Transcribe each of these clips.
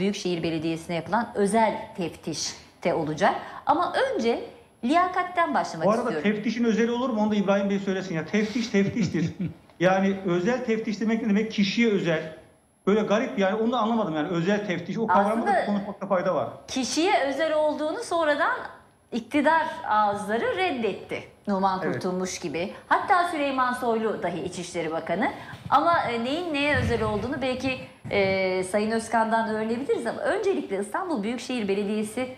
Büyükşehir Belediyesi'ne yapılan özel teftişte olacak. Ama önce liyakatten başlamak Bu arada istiyorum. teftişin özeli olur mu? Onu da İbrahim Bey söylesin. Ya teftiş teftiştir. yani özel teftiş demek ne demek? Kişiye özel. Böyle garip yani onu da anlamadım yani özel teftiş. O kavramı da konuşmakta fayda var. Kişiye özel olduğunu sonradan iktidar ağızları reddetti. Numan Evet. Kurtulmuş gibi. Hatta Süleyman Soylu dahi İçişleri Bakanı. Ama e, neyin neye özel olduğunu belki e, Sayın Özkan'dan öğrenebiliriz ama öncelikle İstanbul Büyükşehir Belediyesi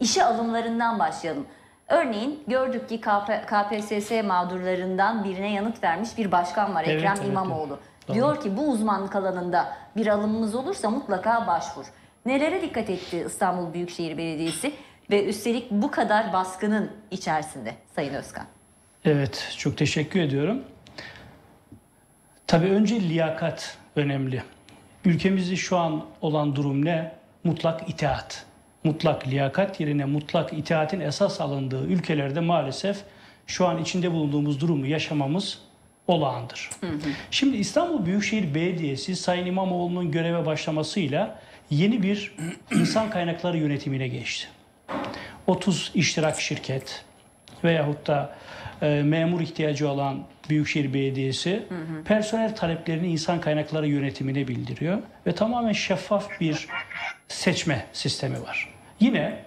işe alımlarından başlayalım. Örneğin gördük ki KP, KPSS mağdurlarından birine yanıt vermiş bir başkan var Evet, Ekrem evet, İmamoğlu. Doğru. Diyor ki bu uzmanlık alanında bir alımımız olursa mutlaka başvur. Nelere dikkat etti İstanbul Büyükşehir Belediyesi ve üstelik bu kadar baskının içerisinde Sayın Özkan? Evet, çok teşekkür ediyorum. Tabii önce liyakat önemli. Ülkemizde şu an olan durum ne? Mutlak itaat. Mutlak liyakat yerine mutlak itaatin esas alındığı ülkelerde maalesef şu an içinde bulunduğumuz durumu yaşamamız olağandır. Şimdi İstanbul Büyükşehir Belediyesi Sayın İmamoğlu'nun göreve başlamasıyla yeni bir insan kaynakları yönetimine geçti. 30 iştirak şirket veyahut da e, memur ihtiyacı olan Büyükşehir Belediyesi personel taleplerini insan kaynakları yönetimine bildiriyor ve tamamen şeffaf bir seçme sistemi var. Yine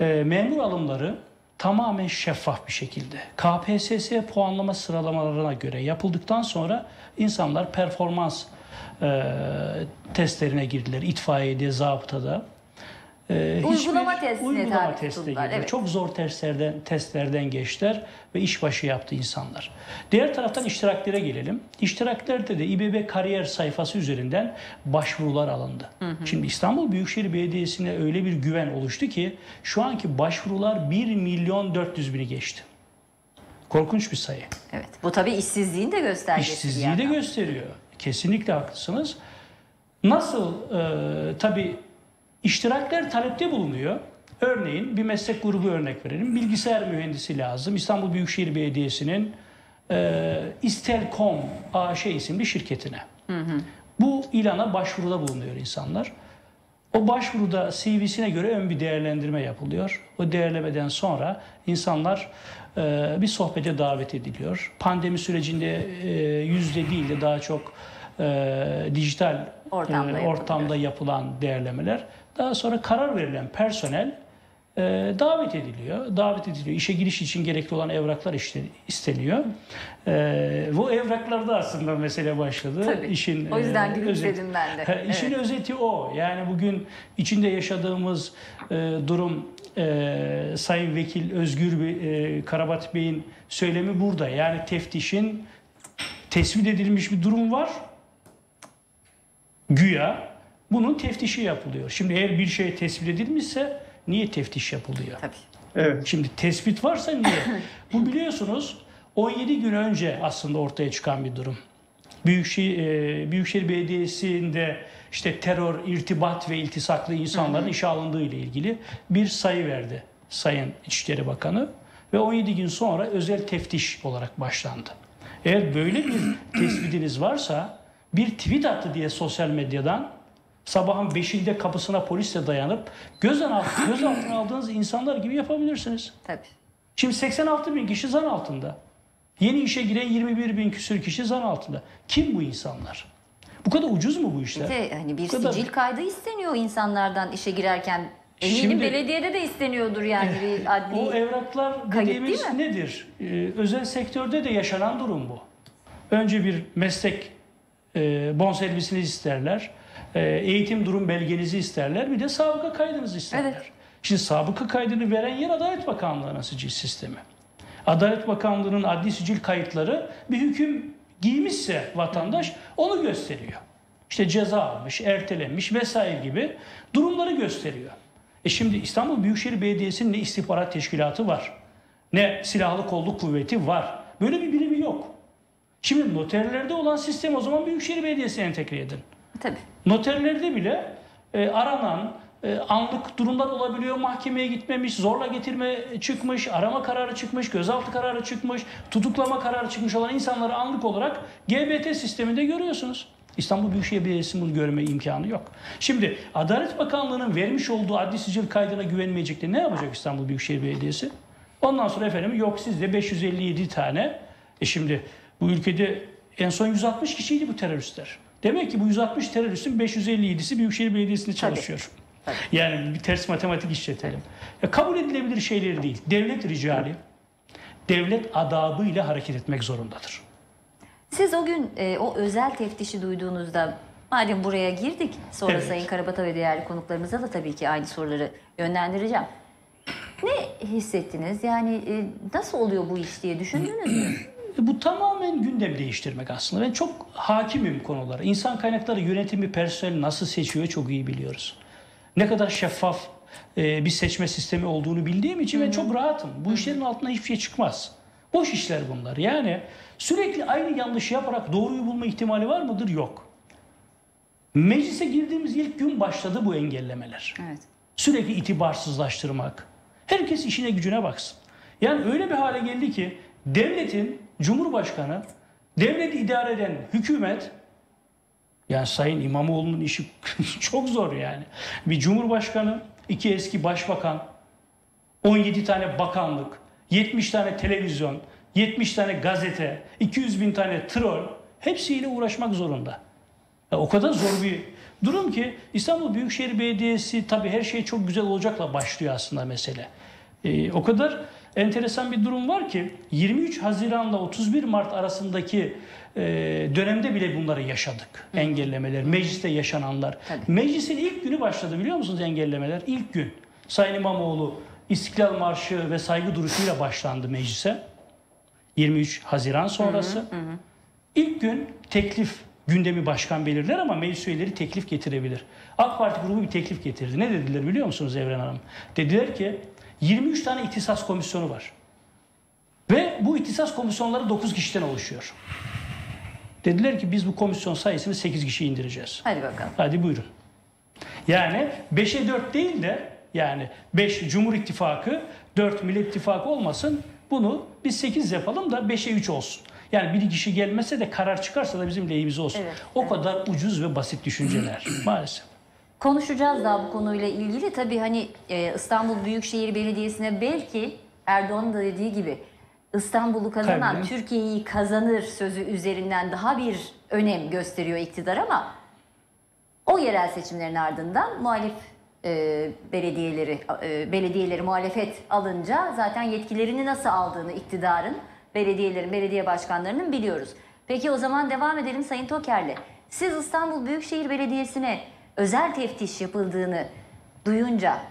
e, memur alımları tamamen şeffaf bir şekilde KPSS puanlama sıralamalarına göre yapıldıktan sonra insanlar performans e, testlerine girdiler. İtfaiyede, zabıtada. E, Uygulama hiçbir- testine uygulama tabi tutuldular, girdiler. evet. Çok zor testlerden testlerden geçtiler ve işbaşı yaptı insanlar. Diğer taraftan iştiraklere gelelim. İştiraklerde de İBB kariyer sayfası üzerinden başvurular alındı. Şimdi İstanbul Büyükşehir Belediyesi'ne öyle bir güven oluştu ki şu anki başvurular 1 milyon 400 bini geçti. Korkunç bir sayı. Evet. Bu tabii işsizliğin de göstergesi. İşsizliği de gösteriyor. Kesinlikle haklısınız. Nasıl e, tabii iştirakler talepte bulunuyor. Örneğin bir meslek grubu örnek verelim. Bilgisayar mühendisi lazım. İstanbul Büyükşehir Belediyesi'nin e, İstelkom AŞ isimli şirketine. Bu ilana başvuruda bulunuyor insanlar. O başvuruda CV'sine göre ön bir değerlendirme yapılıyor. O değerlemeden sonra insanlar e, bir sohbete davet ediliyor. Pandemi sürecinde e, yüzde değil de daha çok e, dijital Ortamda e, ortamda yapılan değerlemeler. Daha sonra karar verilen personel e, davet ediliyor. Davet ediliyor. İşe giriş için gerekli olan evraklar işte isteniyor. E, bu evraklarda aslında mesele başladı. Tabii. İşin O yüzden e, gülümsedim ben de. Ha, İşin Evet. özeti o. Yani bugün içinde yaşadığımız e, durum e, Sayın Vekil Özgür e, Karabat Bey'in söylemi burada. Yani teftişin tespit edilmiş bir durum var. Güya bunun teftişi yapılıyor. Şimdi eğer bir şey tespit edilmişse niye teftiş yapılıyor? Tabii. Evet. Şimdi tespit varsa niye? Bu biliyorsunuz 17 gün önce aslında ortaya çıkan bir durum. Büyükşehir, e, Büyükşehir Belediyesi'nde işte terör, irtibat ve iltisaklı insanların işe alındığı ile ilgili bir sayı verdi Sayın İçişleri Bakanı ve 17 gün sonra özel teftiş olarak başlandı. Eğer böyle bir tespitiniz varsa bir tweet attı diye sosyal medyadan sabahın 5'inde kapısına polisle dayanıp gözaltına, gözaltına aldığınız insanlar gibi yapabilirsiniz. Tabii. Şimdi 86 bin kişi zan altında. Yeni işe giren 21 bin küsür kişi zan altında. Kim bu insanlar? Bu kadar ucuz mu bu işler? Bir de hani bir Bu kadar- sicil kaydı isteniyor insanlardan işe girerken. Eminim Şimdi- belediyede de isteniyordur yani bir adli. O evraklar Kayıt dediğimiz nedir? Ee, özel sektörde de yaşanan durum bu. Önce bir meslek e, bonservisini isterler. E, eğitim durum belgenizi isterler. Bir de sabıka kaydınızı isterler. Evet. Şimdi sabıka kaydını veren yer Adalet Bakanlığı'nın sicil sistemi. Adalet Bakanlığı'nın adli sicil kayıtları bir hüküm giymişse vatandaş onu gösteriyor. İşte ceza almış, ertelenmiş vesaire gibi durumları gösteriyor. E şimdi İstanbul Büyükşehir Belediyesi'nin ne istihbarat teşkilatı var, ne silahlı kolluk kuvveti var. Böyle bir yok. Şimdi noterlerde olan sistem o zaman Büyükşehir Belediyesi'ne entegre edin. Tabii. Noterlerde bile e, aranan e, anlık durumlar olabiliyor. Mahkemeye gitmemiş, zorla getirme çıkmış, arama kararı çıkmış, gözaltı kararı çıkmış, tutuklama kararı çıkmış olan insanları anlık olarak GBT sisteminde görüyorsunuz. İstanbul Büyükşehir Belediyesi'nin bunu görme imkanı yok. Şimdi Adalet Bakanlığı'nın vermiş olduğu adli sicil kaydına güvenmeyecek de ne yapacak İstanbul Büyükşehir Belediyesi? Ondan sonra efendim yok sizde 557 tane. E şimdi bu ülkede en son 160 kişiydi bu teröristler. Demek ki bu 160 teröristin 557'si Büyükşehir Belediyesi'nde çalışıyor. Tabii. Yani bir ters matematik işletelim. Ya kabul edilebilir şeyleri değil. Devlet ricali, devlet adabıyla hareket etmek zorundadır. Siz o gün e, o özel teftişi duyduğunuzda madem buraya girdik sonra Evet. Sayın Karabata ve değerli konuklarımıza da tabii ki aynı soruları yönlendireceğim. Ne hissettiniz? Yani e, nasıl oluyor bu iş diye düşündünüz mü? Bu tamamen gündem değiştirmek aslında. Ben çok hakimim konulara. İnsan kaynakları yönetimi personeli nasıl seçiyor çok iyi biliyoruz. Ne kadar şeffaf e, bir seçme sistemi olduğunu bildiğim için ben çok rahatım. Bu işlerin altına hiçbir şey çıkmaz. Boş işler bunlar. Yani sürekli aynı yanlışı yaparak doğruyu bulma ihtimali var mıdır? Yok. Meclise girdiğimiz ilk gün başladı bu engellemeler. Evet. Sürekli itibarsızlaştırmak. Herkes işine gücüne baksın. Yani öyle bir hale geldi ki devletin Cumhurbaşkanı, devleti idare eden hükümet yani Sayın İmamoğlu'nun işi çok zor yani. Bir Cumhurbaşkanı, iki eski başbakan, 17 tane bakanlık, 70 tane televizyon, 70 tane gazete, 200 bin tane troll hepsiyle uğraşmak zorunda. Ya o kadar zor bir durum ki İstanbul Büyükşehir Belediyesi tabii her şey çok güzel olacakla başlıyor aslında mesele. Ee, o kadar enteresan bir durum var ki 23 Haziran'la 31 Mart arasındaki e, dönemde bile bunları yaşadık. Engellemeler, mecliste yaşananlar. Tabii. Meclisin ilk günü başladı biliyor musunuz engellemeler? İlk gün. Sayın İmamoğlu İstiklal Marşı ve saygı duruşuyla başlandı meclise. 23 Haziran sonrası. İlk gün teklif gündemi başkan belirler ama meclis üyeleri teklif getirebilir. AK Parti grubu bir teklif getirdi. Ne dediler biliyor musunuz Evren Hanım? Dediler ki 23 tane ihtisas komisyonu var. Ve bu ihtisas komisyonları 9 kişiden oluşuyor. Dediler ki biz bu komisyon sayısını 8 kişi indireceğiz. Hadi bakalım. Hadi buyurun. Yani 5'e 4 değil de yani 5 Cumhur İttifakı, 4 Millet İttifakı olmasın. Bunu biz 8 yapalım da 5'e 3 olsun. Yani bir kişi gelmese de karar çıkarsa da bizim lehimize olsun. Evet, o kadar ucuz ve basit düşünceler maalesef. Konuşacağız daha bu konuyla ilgili. Tabii hani e, İstanbul Büyükşehir Belediyesi'ne belki Erdoğan'ın da dediği gibi İstanbul'u kazanan. Türkiye'yi kazanır sözü üzerinden daha bir önem gösteriyor iktidar ama o yerel seçimlerin ardından muhalif e, belediyeleri e, belediyeleri muhalefet alınca zaten yetkilerini nasıl aldığını iktidarın belediyelerin belediye başkanlarının biliyoruz. Peki o zaman devam edelim Sayın Toker'le. Siz İstanbul Büyükşehir Belediyesi'ne özel teftiş yapıldığını duyunca